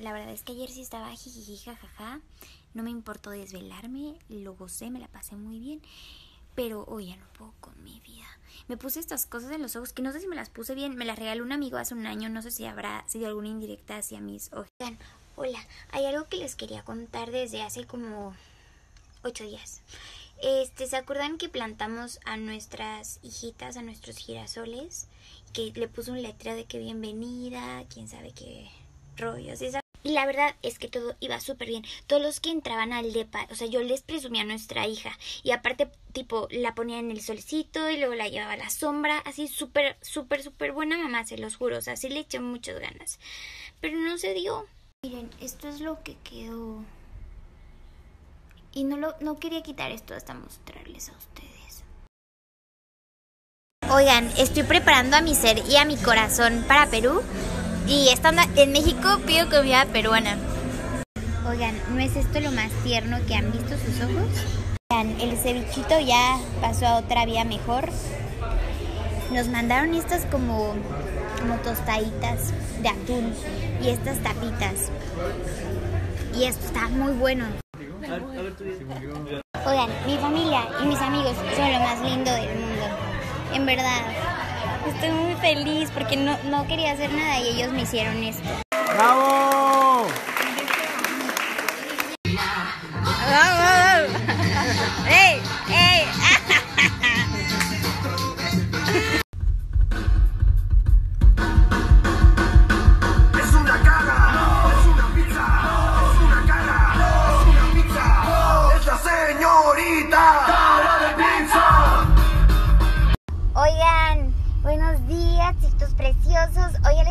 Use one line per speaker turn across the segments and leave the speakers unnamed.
La verdad es que ayer sí estaba jijiji jajaja. No me importó desvelarme, lo gocé, me la pasé muy bien. Pero hoy ya no puedo con mi vida. Me puse estas cosas en los ojos que no sé si me las puse bien. Me las regaló un amigo hace un año. No sé si habrá sido alguna indirecta hacia mis ojos. Hola. Hay algo que les quería contar desde hace como ocho días. Este, ¿se acuerdan que plantamos a nuestras hijitas, a nuestros girasoles? Que le puse un letrero de que bienvenida, quién sabe qué rollos. Esa y la verdad es que todo iba súper bien. Todos los que entraban al depa, o sea, yo les presumía a nuestra hija. Y aparte, tipo, la ponía en el solcito y luego la llevaba a la sombra. Así súper, súper, súper buena mamá, se los juro. O sea, sí le eché muchas ganas. Pero no se dio. Miren, esto es lo que quedó. Y no, lo, no quería quitar esto hasta mostrarles a ustedes. Oigan, estoy preparando a mi ser y a mi corazón para Perú. Y estando en México pido comida peruana. Oigan, ¿no es esto lo más tierno que han visto sus ojos? Oigan, el cevichito ya pasó a otra vía mejor. Nos mandaron estas como, como tostaditas de atún y estas tapitas. Y esto está muy bueno. Oigan, mi familia y mis amigos son lo más lindo del mundo. En verdad. Estoy muy feliz porque no, no quería hacer nada y ellos me hicieron esto.
¡Bravo!
¡Ey! ¡Ey!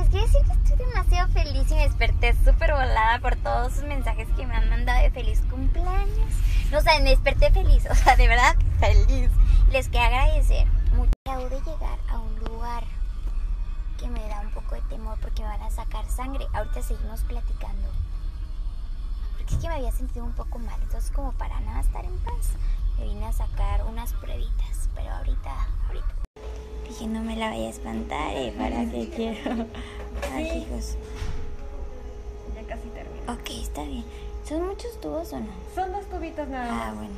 Quiero decir que estoy demasiado feliz y me desperté súper volada por todos sus mensajes que me han mandado de feliz cumpleaños. No, o me desperté feliz, o sea, de verdad feliz. Les quiero agradecer mucho. Acabo de llegar a un lugar que me da un poco de temor porque me van a sacar sangre. Ahorita seguimos platicando. Porque es que me había sentido un poco mal, entonces como para nada estar en paz, me vine a sacar unas pruebitas, pero ahorita, ahorita. Dije, no me la vaya a espantar, ¿eh? ¿Para qué quiero? Ay, hijos.
Ya casi termino.
Ok, está bien. ¿Son muchos tubos o no?
Son dos tubitos nada más.
Ah, bueno.